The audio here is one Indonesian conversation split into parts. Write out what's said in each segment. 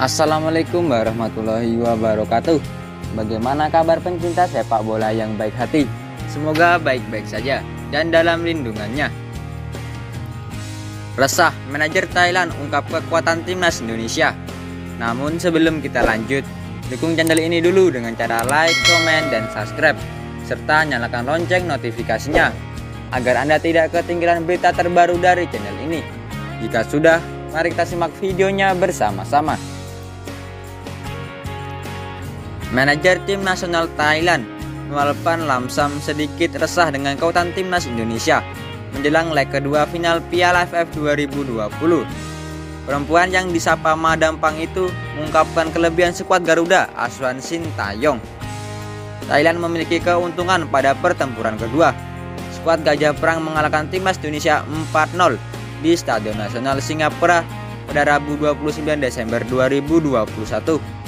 Assalamualaikum warahmatullahi wabarakatuh. Bagaimana kabar pencinta sepak bola yang baik hati? Semoga baik-baik saja dan dalam lindungannya. Resah, manajer Thailand ungkap kekuatan timnas Indonesia. Namun sebelum kita lanjut Dukung channel ini dulu dengan cara like, komen, dan subscribe Serta nyalakan lonceng notifikasinya Agar Anda tidak ketinggalan berita terbaru dari channel ini. Jika sudah, mari kita simak videonya bersama-sama Manajer tim nasional Thailand, Nualpan Lamsam sedikit resah dengan kautan timnas Indonesia menjelang leg kedua final Piala AFF 2020. Perempuan yang disapa Madampang itu mengungkapkan kelebihan skuad Garuda Aswan Sin Tayong. Thailand memiliki keuntungan pada pertempuran kedua. Skuad Gajah Perang mengalahkan timnas Indonesia 4-0 di Stadion Nasional Singapura pada Rabu 29 Desember 2021.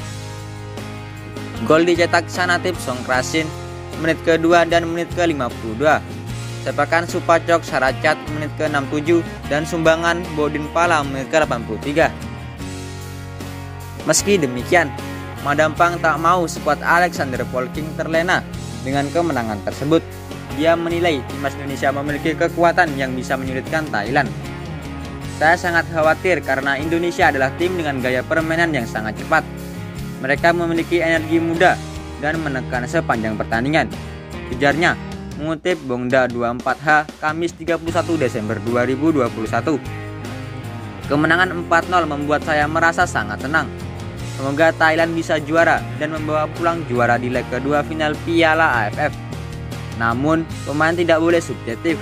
Gol dicetak Sanatip Songkrasin menit kedua dan menit ke-52. Sepakan Supacok Saracat menit ke-67 dan sumbangan Bodin Pala menit ke-83. Meski demikian, Madampang tak mau skuad Alexander Polking terlena dengan kemenangan tersebut. Dia menilai timnas Indonesia memiliki kekuatan yang bisa menyulitkan Thailand. Saya sangat khawatir karena Indonesia adalah tim dengan gaya permainan yang sangat cepat mereka memiliki energi muda dan menekan sepanjang pertandingan. Ujarnya, mengutip Bongda 24H Kamis 31 Desember 2021. Kemenangan 4-0 membuat saya merasa sangat tenang. Semoga Thailand bisa juara dan membawa pulang juara di leg kedua final Piala AFF. Namun, pemain tidak boleh subjektif.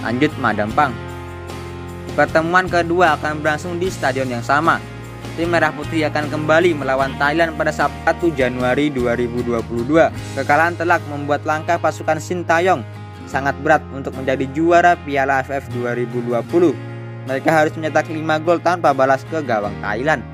Lanjut Madampang. Pertemuan kedua akan berlangsung di stadion yang sama, tim Merah Putih akan kembali melawan Thailand pada Sabtu 1 Januari 2022. Kekalahan telak membuat langkah pasukan Sintayong sangat berat untuk menjadi juara Piala AFF 2020. Mereka harus mencetak 5 gol tanpa balas ke gawang Thailand.